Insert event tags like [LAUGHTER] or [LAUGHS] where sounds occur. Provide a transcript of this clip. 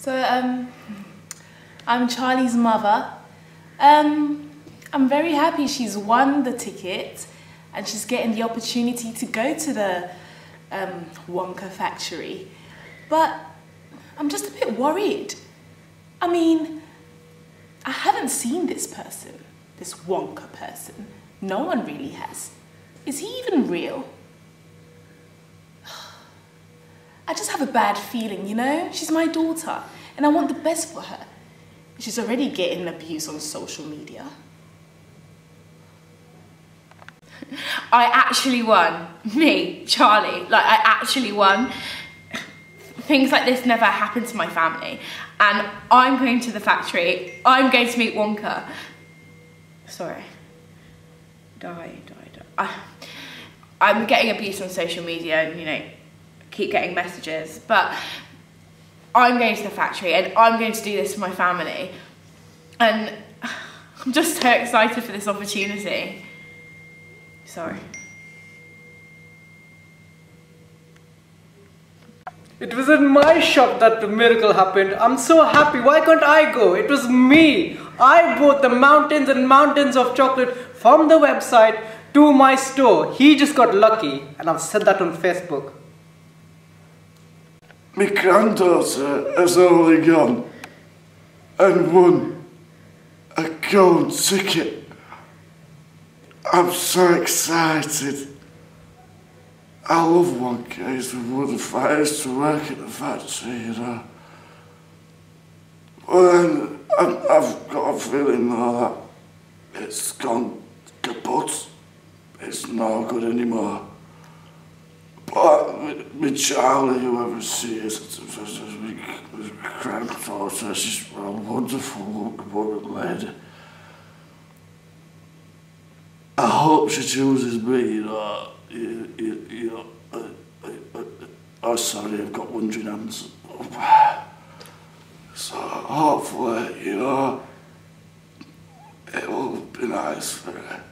So, um, I'm Charlie's mother. Um, I'm very happy she's won the ticket and she's getting the opportunity to go to the um, Wonka factory. But I'm just a bit worried. I mean, I haven't seen this person, this Wonka person. No one really has. Is he even real? I just have a bad feeling, you know? She's my daughter, and I want the best for her. She's already getting abuse on social media. I actually won. [LAUGHS] Me, Charlie. Like, I actually won. Things like this never happen to my family. And I'm going to the factory. I'm going to meet Wonka. Sorry. Die, die, die. I, I'm getting abuse on social media and, you know, keep getting messages. But I'm going to the factory and I'm going to do this for my family. And [SIGHS] I'm just so excited for this opportunity. Sorry. It was in my shop that the miracle happened. I'm so happy. Why can't I go? It was me. I bought the mountains and mountains of chocolate from the website to my store. He just got lucky and I've said that on Facebook. My granddaughter has only gone and won a gold ticket. I'm so excited. I love one of the fires to work at the factory, you know. I've, I've got a feeling now that it's gone kaput. It's not good anymore. But with, Charlie, whoever she is, my granddaughter, she's a wonderful woman lady. I hope she chooses me, you know. You, you, you know uh, uh, uh, oh, sorry, I've got wandering hands. So hopefully, you know, it will be nice for her.